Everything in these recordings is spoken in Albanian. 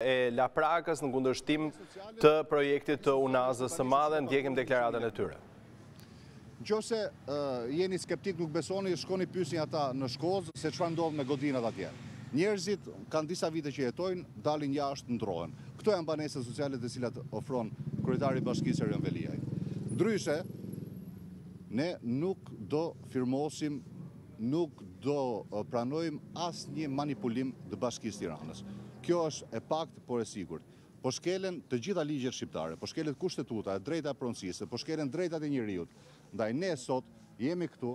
e Laprakës në kundërshtim të projektit të Unazës së Madhe, ndjekim deklaratën e tyre. Në qoftë se jeni skeptik nuk besoni, shkoni pysi ata në Shkozë, se çfarë ndodh me godinat atje. Njerëzit kanë disa vite që jetojnë, dalin jashtë, ndërrohen. Këto janë banesat sociale të cilat ofron kryetari i bashkisë Erion Veliaj. Ndryshe, ne nuk do firmosim Nuk do pranojmë asnjë manipulim të Bashkisë Tiranës. Kjo është e pakta por e sigurt. Po shkelen të gjitha ligjet shqiptare, po shkelen Kushtetuta, e drejta e pronësisë, po shkelen drejtat e njeriut. Ndaj ne sot jemi këtu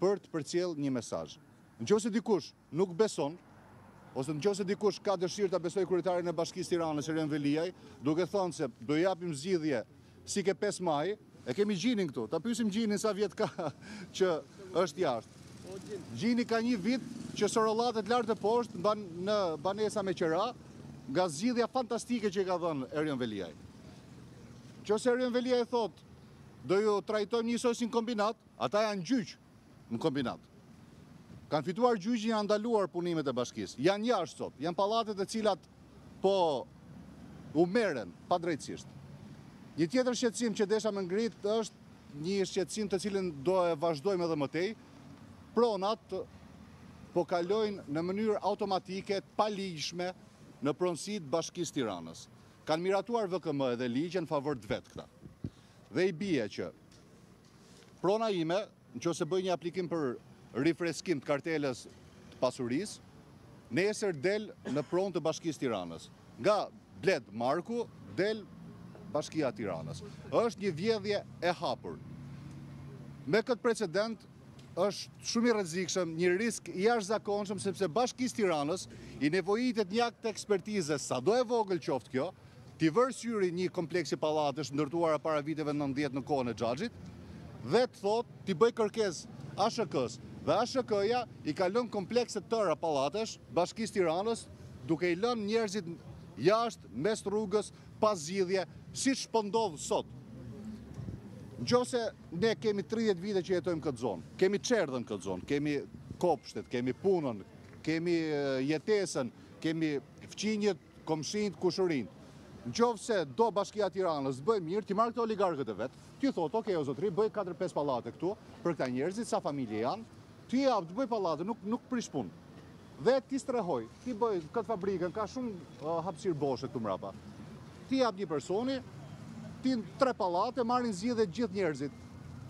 për të përcjellë një mesazh. Në qoftë se dikush nuk beson, ose në qoftë se dikush ka dëshirë ta besojë kryetarin e Bashkisë Tiranës, Erion Veliaj, duke thonë se do japim zgjidhje Si ke Pesë Maji, e kemi Gjinin këtu, ta pysim Gjinin sa vjet ka që është jashtë. Gjini ka një vit që sorollatet lart e poshtë në banesa me qera, nga zgjidhja fantastike që i ka dhënë Erion Veliaj. Qoftë se Erion Veliaj thotë, do ju trajtojmë njësoj si në Kombinat, ata janë gjyq, në Kombinat. Kanë fituar gjyqin, janë ndaluar punimet e bashkisë. Janë jashtë sot, janë pallate të cilat po u merren padrejtësisht. Një tjetër shqetësim që desha me ngrit është një shqetësim të cilin do e vazhdojmë edhe më tej, pronat po kalojnë në mënyrë automatike të paligjshme në pronësi të Bashkisë Tiranës. Kanë miratuar VKM edhe ligje në favor të vet këta. Dhe i bie që Prona ime, në qoftë se bëj një aplikim për rifreskim të kartelës të pasurisë, nesër del në pronë të bashkisë Tiranës. Nga Bled Marku, del bashkia Tiranës. është një vjedhje e hapur. Me këtë precedent, është shumë i rrezikshëm, një risk i jashtëzakonshëm, sepse bashkisë Tiranës i nevojitet një akt ekspertize, sado e vogël qoftë kjo, T'i vërë syrin një kompleksi pallatesh ndërtuara para viteve nëntëdhjetë në kohën e Xhaxhit, dhe të thotë t'i bëjë kërkesë ASHK-së dhe ASHK-ja i kalon komplekse të tëra pallatesh Bashkisë Tiranës duke i lënë njerëzit jashtë mes rrugës pa zgjidhje siç po ndodh sot. Në qoftë se ne kemi tridhjetë vite që jetojmë këtë zonë, kemi çerdhen këtë zonë, kemi kopshtet, kemi punën, kemi jetesën, kemi fqinjët, komshinjtë, kushërinjtë. Në qoftë se do bashkia Tiranës të bëjë mirë, t'i marrë këta oligarkët e vet, t'i thotë, oke, o zotëri, bëj 4-5 pallate këtu, për këta njerëzit, sa familje janë, t'i japë të bëjë pallate, nuk prish punë. Dhe t'i strehojë, t'i bëjë këtu te fabrika, ka shumë hapësirë boshe këtu mrapa. T'i japë një personi, të bëjë tre pallate, marrin zgjidhje gjithë njerëzit.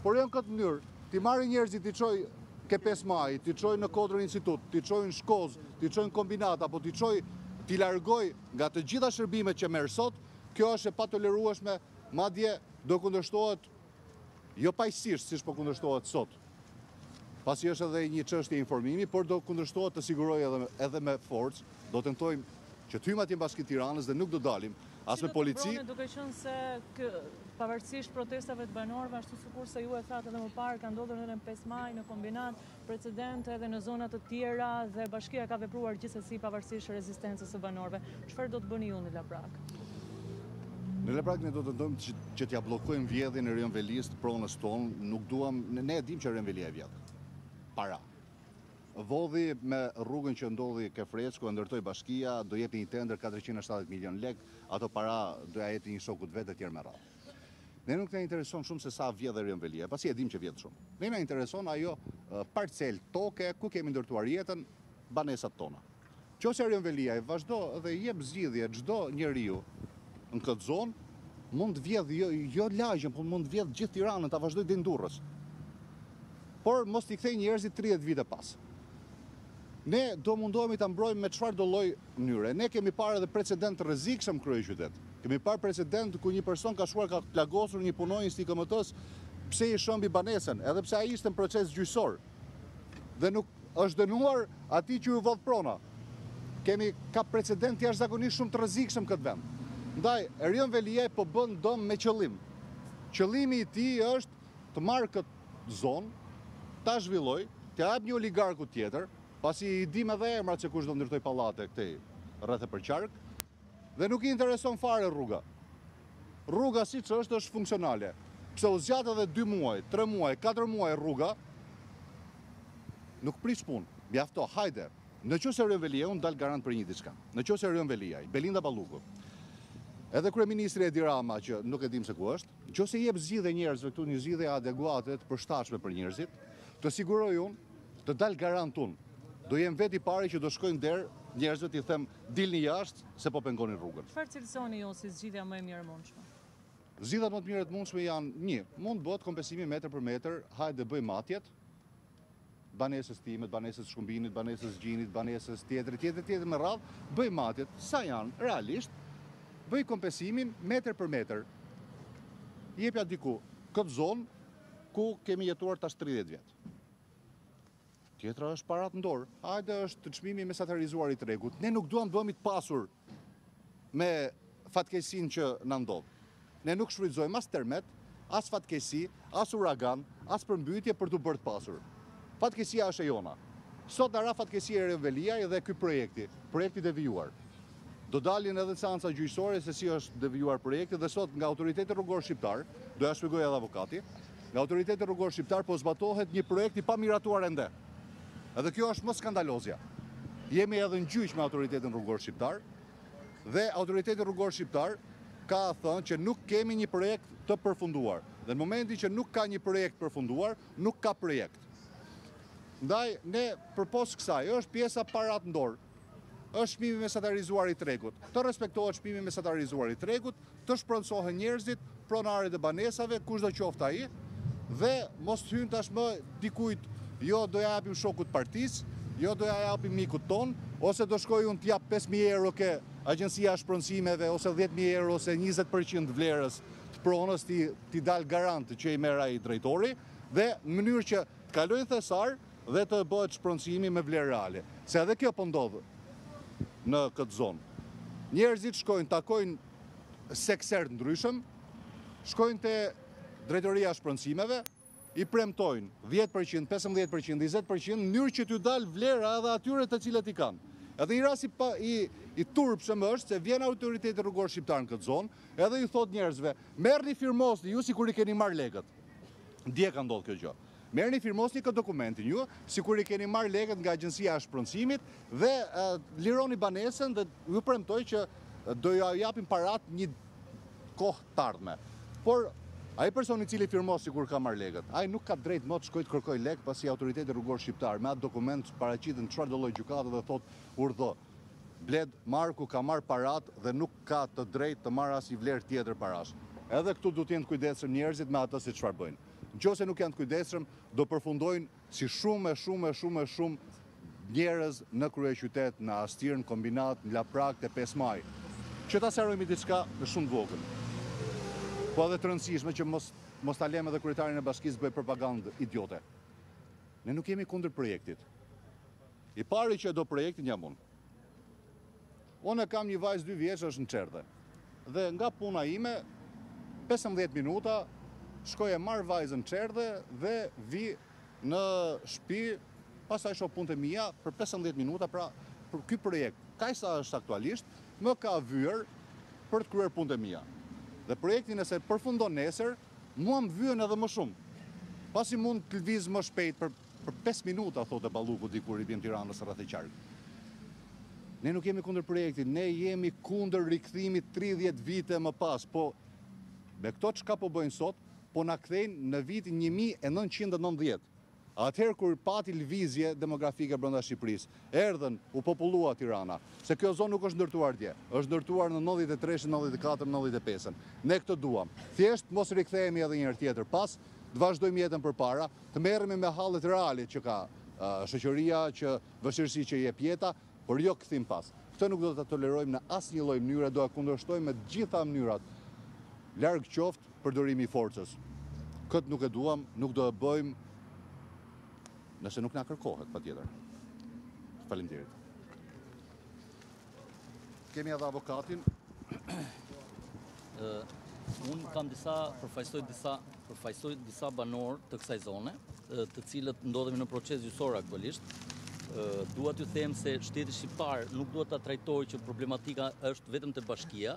Por jo në këtë mënyrë, T'i marri njerëzit t'i çoj ke 5 Maji, t'i çoj në Kodrën Institut, t'i çoj në Shkozë, t'i çoj në Kombinat apo t'i çoj t'i largoj nga të gjitha shërbimet që merr sot, kjo është e patolerueshme, madje do kundërshtohet jo paqësisht siç po kundërshtohet sot. Pasi është edhe një çështje informimi, por do kundërshtohet të siguroj edhe edhe me forcë, do tentojmë që të hyjmë atje në Bashkinë e Tiranës dhe nuk do dalim. as me polici. Duke qënë se pavarësisht protestave të banorëve, ashtu së kur se ju e thatë edhe më parë, ka ndodhur edhe në 5 maj, në kombinat, precedent edhe në zonat të tjera dhe bashkia ka vepruar gjithës e si pavarësisht rezistencës të banorëve. Qëfar do të bëni ju në Laprak? Në Laprak ne do të ndojmë që, që t'ja blokojmë vjedhjen e Rion Velis të pronës tonë, nuk duham, ne, ne e dim që Rion Velia e vjedhë. Para. Vodhi me rrugën që ndodhi ke Fresku e ndërtoi bashkia, do jepte një tender katërqind e shtatëdhjetë milionë lekë, ato para do ja jepte një shokut vet etj me radhë. Ne nuk na intereson shumë se sa vjedh Erion Velia, pasi e dimë që vjedh shumë. Ne na intereson ajo parcelë toke ku kemi ndërtuar jetën, banesat tona. Qoftë se Erion Veliaj vazhdo dhe i jep zgjidhje çdo njeriu në këtë zonë, mund të vjedhë jo, jo lagjen, por mund të vjedhë gjithë Tiranën, ta vazhdojë deri në Durrës. Por mos t'i kthej njerëzit 30 vite pas. Ne do mundohemi ta mbrojmë me çfarëdo lloj mënyre. Ne kemi parë edhe precedentë të rrezikshëm në kryeqytet. Kemi parë precedent ku një person ka shkuar ka plagosur një punonjës të IKMT-së pse i shëmbi banesën, edhe pse ai ishte në proces gjyqësor. Dhe nuk është dënuar atij që ju vodh prona. Kemi ka precedentë jashtëzakonisht shumë të rrezikshëm në këtë vend. Ndaj Erion Veliaj po bën dëm me qëllim. Qëllimi i tij është të marrë këtë zonë, ta zhvilloj, t'ja jap një oligarku tjetër, pasi i dimë edhe emrat se kush do ndërtoj pallate këtej rreth e përqark. Dhe nuk i intereson fare rruga. Rruga siç është, është funksionale. Pse u zgjat edhe 2 muaj, 3 muaj, 4 muaj rruga, nuk prish punë. Mjafto, hajde. Në qoftë se Erion Veliaj, unë dal garant për një diçka. Në qoftë se Erion Veliaj, Belinda Balluku, edhe kryeministri Edi Rama që nuk e dimë se ku është, në qoftë se i jep zgjidhje njerëzve këtu një zgjidhje adeguate të përshtatshme për njerëzit, të siguroj unë, të dal garant unë. Do jem vetë i pari që do shkoj në derë njerëzve t'i them Dilni jashtë se po pengoni rrugën. Çfarë cilësoni ju si zgjidhja më e mirë e mundshme? Zgjidhja më e mirë e mundshme janë një, mund bëhet kompensimi metër për metër, hajde bëj matjet, banesës time, banesës Shkumbinit, banesës Gjinit, banesës tjetër, tjetër, tjetër me radhë, bëj matjet, sa janë, realisht, bëj kompensimin metër për metër. Jepja diku, këtë zonë, ku kemi jetuar tash 30 vjet. Tjetra është parat në dorë. E dyta është te çmimi mesatarizuar i tregut. Ne nuk duam të bëhemi të pasur me fatkeqësinë që na ndodh. Ne nuk shfrytëzojmë as tërmet, as fatkeqësi, as uragan, as përmbytje për t'u bërë të pasur. Fatkeqësia është e jona. Sot na ra fatkeqësia e reveliaj dhe ky projekti, projekti i devijuar. Do dalin edhe në seanca gjyqësore se si është devijuar projekti dhe sot nga autoriteti rrugor shqiptar, do ja shpjegojë edhe avokati, nga autoriteti rrugor shqiptar po zbatohet një projekt i pamiratuar ende. Edhe kjo është më skandalozja. Jemi edhe në gjyq me autoritetin rrugor shqiptar dhe autoriteti rrugor shqiptar ka thënë që nuk kemi një projekt të përfunduar. Dhe në momentin që nuk ka një projekt përfunduar, nuk ka projekt. Ndaj ne përpos kësaj, është pjesa parat në dorë. është çmimi mesatarizuar i tregut. Të respektohet çmimi mesatarizuar i tregut, të shpronësohen njerëzit, pronarit e banesave, kushdo qoftë ai, dhe mos të hynë tashmë dikujt, jo do ja japim shokut partis, jo do ja japim mikut ton, ose do shkoj unë t'jap 5.000 euro ke agjencia e shpronësimeve, ose 10.000 euro, ose 20% të vlerës të pronës, t'i dal garant që i merr ai drejtori, dhe në mënyrë që t'kalojnë thesar, dhe të bëhet shpronësimi me vlerë reale, se edhe kjo po ndodh në këtë zonë. Njerëzit shkojnë, takojnë sekserë të ndryshëm, shkojnë te drejtoria e shpronësimeve, i premtojnë 10%, 15%, 20%, në mënyrë që t'u dalë vlera edhe atyre të cilët i kanë. Edhe një rast i, pa, i, i turpshëm është se vjen autoriteti rrugor shqiptar në këtë zonë, edhe i thotë njerëzve, merrni firmosni ju sikur i keni marrë lekët. Dje ka ndodhë kjo gjë. Merrni firmosni këtë dokumentin ju, sikur i keni marrë lekët nga agjencia e shpronësimit dhe lironi banesën dhe ju premtoj që do ju japim parat në një kohë të ardhme. Por ai person i cili firmos sikur ka marrë lekët, ai nuk ka të drejtë më të shkojë të kërkojë lekë pasi autoriteti rrugor shqiptar me atë dokument paraqitet në çfarëdo lloj gjykate dhe thotë urdhëro. Bled Marku ka marrë paratë dhe nuk ka të drejtë të marrë asnjë vlerë tjetër parash. Edhe këtu duhet të jenë të kujdesshëm njerëzit me atë se çfarë bëjnë. Në qoftë se nuk janë të kujdesshëm, do përfundojnë si shumë e shumë e shumë e shumë njerëz në kryeqytet, në Astir, në Kombinat, në Laprakë, te Pesë Maji. Që ta sqarojmë diçka shumë të vogël, po edhe të rëndësishme që mos mos ta lëmë edhe kryetarin e bashkisë të bëjë propagandë idiote. Ne nuk jemi kundër projektit. I pari që e do projektin jam unë. Unë kam një vajzë dy vjeç është në çerdhe. Dhe nga puna ime 15 minuta shkoj e marr vajzën në çerdhe dhe vi në shtëpi pastaj shoh punët e mia për 15 minuta pra ky projekt kaq sa është aktualisht më ka vyer për të kryer punët e mia. Dhe projekti nëse përfundon nesër, mua më vyen edhe më shumë. Pasi mund të lëviz më shpejt për Për pesë minuta, thotë Balluku dikur i biem Tiranës rreth e qark. Ne nuk jemi kundër projektit, ne jemi kundër rikthimit 30 vite më pas, po me këto çka po bëjnë sot, po na kthejnë në vitin 1990. Atëherë kur pati lëvizje demografike brenda Shqipërisë, Erdhën, u popullua Tirana. Se kjo zonë nuk është ndërtuar dje. Është ndërtuar në nëntëdhjetë e treshin, nëntëdhjetë e katrën, nëntëdhjetë e pesën. Ne këtë duam. Thjesht mos rikthehemi edhe një herë tjetër pas, të vazhdojmë jetën përpara, të merremi me hallet reale që ka shoqëria, që vështirësitë që jep jeta, por jo kthim pas. Këtë nuk do ta tolerojmë në asnjë lloj mënyre, do e kundërshtojmë me të gjitha mënyrat. Larg qoftë përdorimi i forcës. Këtë nuk e duam, nuk do e bëjmë. Nëse nuk na kërkohet, patjetër. Faleminderit. Kemi edhe avokatin. Unë kam disa, përfaqësoj disa, përfaqësoj disa banorë të kësaj zone, të cilët ndodhemi në proces gjyqësor aktualisht. Dua t'ju them se shteti shqiptar nuk duhet ta trajtojë që problematika është vetëm te bashkia,